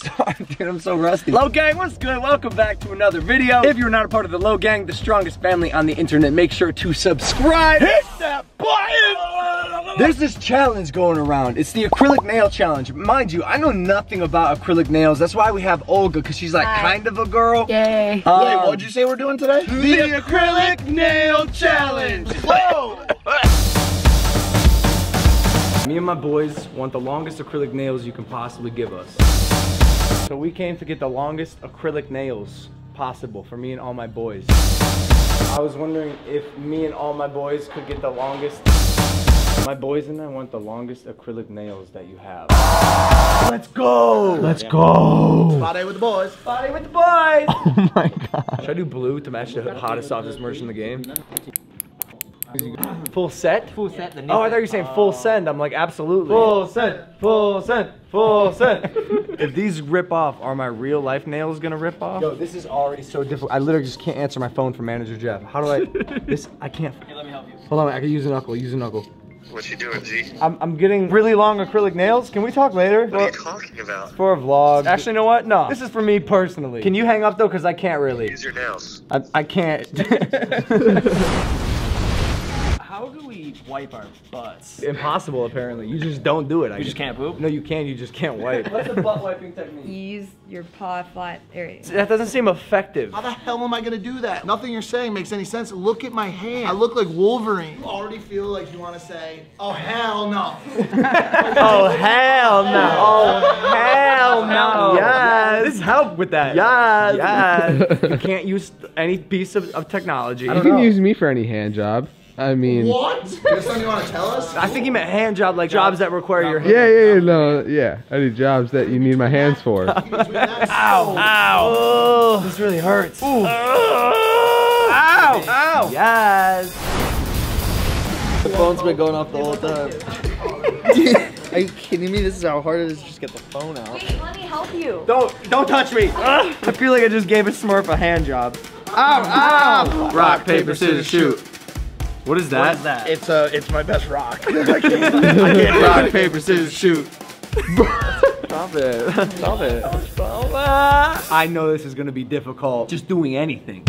don't even know where to start, dude. I'm so rusty. Logang, what's good? Welcome back to another video. If you're not a part of the Logang, the strongest family on the internet, make sure to subscribe. Hit that button. There's this challenge going around. It's the acrylic nail challenge. Mind you, I know nothing about acrylic nails. That's why we have Olga, because she's like Hi. kind of a girl. Yay. Um, Wait, what'd you say we're doing today? The acrylic nail challenge. Whoa! Me and my boys want the longest acrylic nails you can possibly give us. So we came to get the longest acrylic nails possible for me and all my boys. I was wondering if me and all my boys could get the longest. My boys and I want the longest acrylic nails that you have. Let's go! Let's go! Friday with the boys. Body with the boys! Oh my god. Should I do blue to match the hottest, softest merch in the game? Full set? Full set. Oh, I thought you were saying full oh. send. I'm like, absolutely. Full send, full send, full send. if these rip off, are my real life nails gonna rip off? Yo, this is already so difficult. I literally just can't answer my phone for manager Jeff. How do I? this I can't. Here, let me help you. Hold on, I can use a knuckle. Use a knuckle. What you doing, Z? I'm, I'm getting really long acrylic nails. Can we talk later? What are you talking about? For a vlog. Actually, you know what? No. This is for me personally. Can you hang up though? Cause I can't really. Use your nails. I, I can't. How do we wipe our butts? Impossible, apparently. You just don't do it. I You just can't poop? No, you can. You just can't wipe. What's the butt wiping technique? You use your paw flat area. That doesn't seem effective. How the hell am I gonna do that? Nothing you're saying makes any sense. Look at my hand. I look like Wolverine. You already feel like you wanna say, oh hell no. Oh hell no! Oh hell no! Yes. This help with that. Yes. Yes. you can't use any piece of, of technology. You can use me for any hand job. I mean, what? There's something you wanna tell us? I think you meant hand job, like jobs that require your hand. yeah, yeah, yeah, no, yeah. I do jobs that you need my hands for. Ow! Ow! this really hurts. Ooh. Ow! Ow! Yes. The phone's been going off the whole time. Are you kidding me? This is how hard it is to just get the phone out. Wait, let me help you. Don't don't touch me. I feel like I just gave a Smurf a hand job. Ow! Ow! Rock paper scissors shoot. What is that? that? It's uh, it's my best rock. I can't rock paper scissors shoot. Stop it. Stop it. I know this is gonna be difficult. Just doing anything.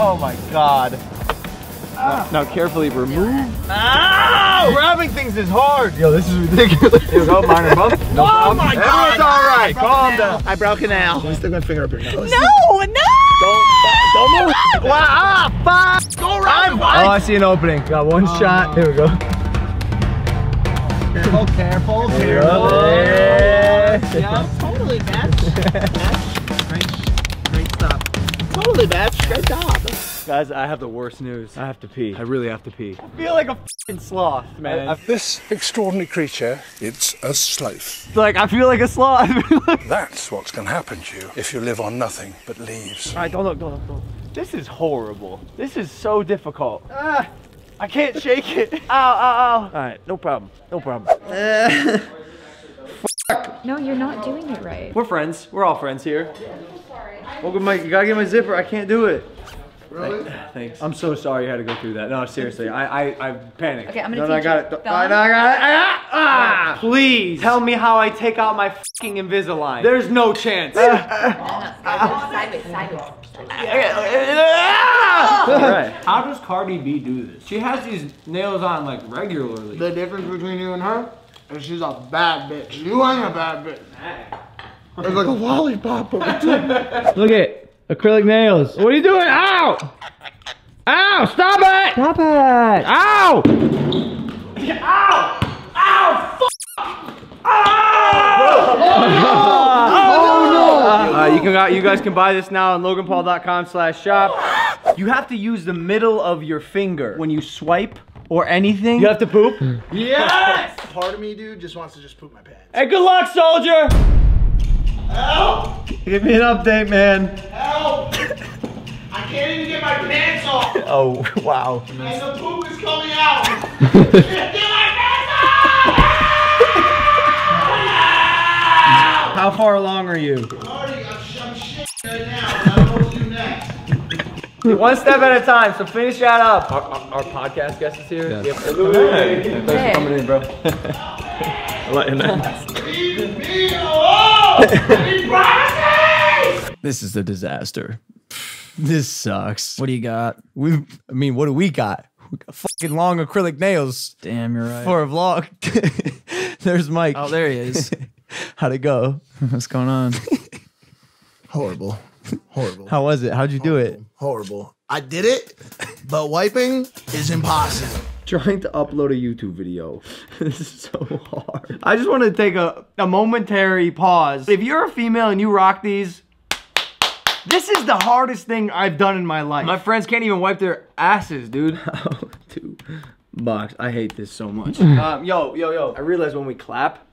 Oh my god. Now, now carefully remove. Ow! Grabbing things is hard. Yo, this is ridiculous. Here we go, minor bump. No oh my god. It's all right. Calm down. I broke a nail. Let me stick my finger up your nose. No, no! Don't, don't move. Wow, ah, fuck. Go around. Oh, I see an opening. Got one shot. Here we go. Careful, careful, careful. Yeah. Yeah, totally, Batch. Great, great Batch. Great job. Guys, I have the worst news. I have to pee. I really have to pee. I feel like a fucking sloth, man. I, This extraordinary creature, it's a sloth. like I feel like a sloth. That's what's going to happen to you if you live on nothing but leaves. All right, don't look, don't look, don't look. This is horrible. This is so difficult. Ah, I can't shake it. Ow, ow, ow. All right, no problem, no problem. Fuck! No, you're not doing it right. We're friends. We're all friends here. Welcome, Mike. You gotta get my zipper. I can't do it. Really? Thanks. I'm so sorry you had to go through that. No, seriously, I I, I panicked. Okay, I'm gonna no, no, I got you. it. No, Don? no, I got it. Ah, ah, please tell me how I take out my fucking Invisalign. There's no chance. No, no, sideways, sideways. Alright. How does Cardi B do this? She has these nails on like regularly. The difference between you and her is she's a bad bitch. You ain't a bad bitch. It's like a lollipop. Look at acrylic nails. What are you doing? Ow! Ow! Stop it! Stop it! Ow! Ow! Ow! Fuck! Ow! Uh, you can you guys can buy this now on loganpaul.com slash shop. You have to use the middle of your finger when you swipe or anything. You have to poop? yes! Part of me, dude, just wants to just poop my pants. Hey, good luck, soldier! Help! Give me an update, man. Help! I can't even get my pants off, Oh, wow. and the poop is coming out. get my pants off! How far along are you? Already, I'm, I'm shit right now. I don't know what to do next. One step at a time. So finish that up. Our, our, our podcast guest is here. Yes. Yep. Thanks Hey. for coming in, bro. This is a disaster. This sucks. What do you got? We, I mean, what do we got? We got fucking long acrylic nails Damn, you're right. for a vlog. There's Mike. oh, there he is. How'd it go? What's going on? Horrible. Horrible. How was it? How'd you do it? Horrible. I did it, but wiping is impossible. Trying to upload a YouTube video. this is so hard. I just want to take a, a momentary pause. If you're a female and you rock these, this is the hardest thing I've done in my life. My friends can't even wipe their asses, dude. How to box. I hate this so much. um, yo, yo, yo. I realize when we clap,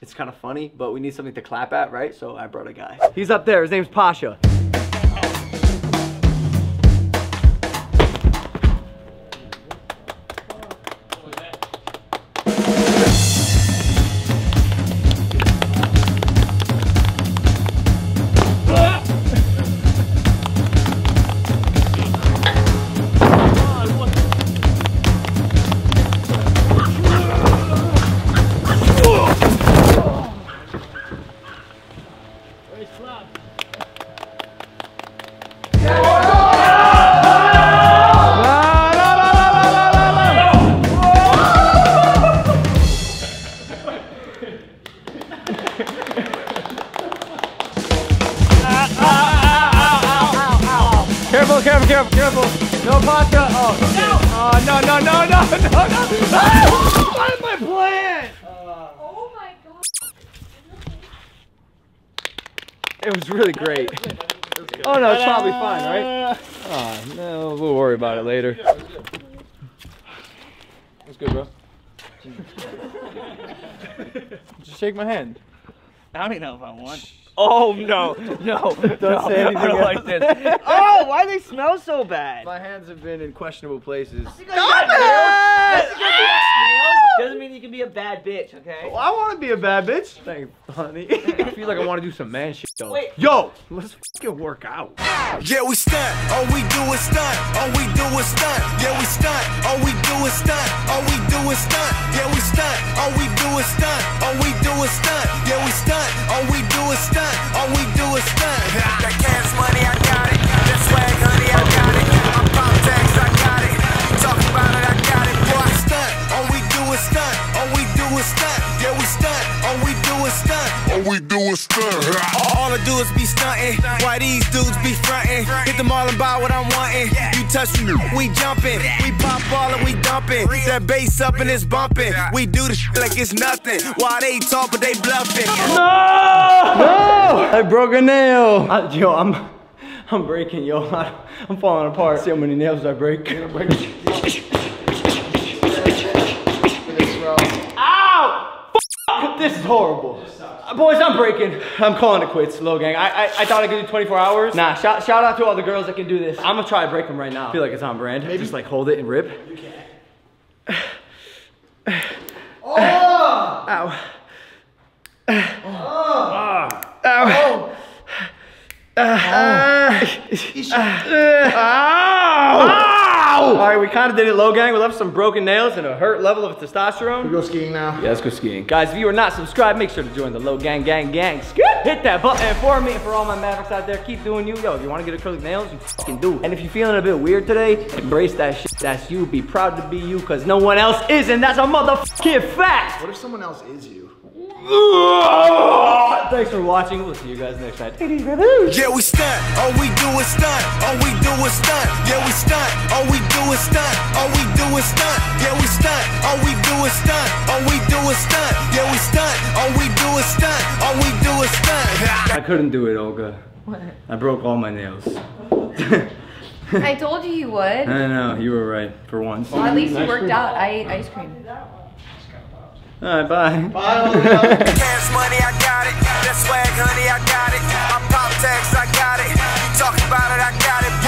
it's kind of funny, but we need something to clap at, right? So I brought a guy. He's up there. His name's Pasha. Careful, careful, careful, careful. No Pasha. Oh, no. Oh, no, no, no, no, no, no. Ah! What is my plan? Oh my god. It was really great. Oh no, it's probably fine, right? Oh no, we'll worry about it later. That's good, bro. Just shake my hand. I don't even know if I want. Oh no, no, don't say anything. I like this. oh, why they smell so bad? My hands have been in questionable places. Stop it! Doesn't mean you can be a bad bitch, okay? Well, I want to be a bad bitch. Thanks, honey. I feel like I want to do some man shit though. Wait. Yo, let's fucking work out. Yeah, we stunt. All we do is stunt. All we do is stunt. Yeah, we stunt. All we do is stunt. All we do is stunt. Yeah, we stunt. All we do is stunt. All we do is stunt. Yeah, we stunt. All we do is stunt. All we do is stunt. is stunt. All we do is stunt. All I do is be stunting. Why these dudes be fronting? Hit them all and buy what I'm wanting. You touch me, we jumping. We pop all and we dumping. That bass up and it's bumping. We do the shit like it's nothing. Why they talk, but they bluffing. No! No! I broke a nail. I, yo, I'm, I'm breaking, yo. I, I'm falling apart. See how many nails I break. Ow! F- This is horrible. Uh, boys, I'm breaking. I'm calling it quits, Logang. I, I, I thought I could do 24 hours. Nah, shout, shout out to all the girls that can do this. I'm gonna try to break them right now. I feel like it's on brand. Maybe. Just like hold it and rip. Oh! Ow. Ow. Ow! All right, we kind of did it Logang. We left some broken nails and a hurt level of testosterone. We go skiing now. Yeah, let's go skiing. Guys, if you are not subscribed, make sure to join the Logang Gang Gang. Skip! Hit that button. And for me and for all my Mavericks out there, keep doing you. Yo, if you want to get acrylic nails, you fucking do. And if you're feeling a bit weird today, embrace that shit. That's you. Be proud to be you, because no one else is, and that's a motherfucking fact. What if someone else is you? Thanks for watching. We'll see you guys next time. Yeah, we stunt. All we do is stunt. All we do is stunt. Yeah, we stunt. All we do is stunt. All we do is stunt. Yeah, we stunt. All we do is stunt. All we do is stunt. Yeah, we stunt. All we do is stunt. All we do is stunt. I couldn't do it, Olga. What? I broke all my nails. I told you you would. I know, you were right for once. Well, at least you worked out. I ate ice cream. All right, bye. Cash swag, honey, I got it. My pop tags, I got it. You talk about it, I got it.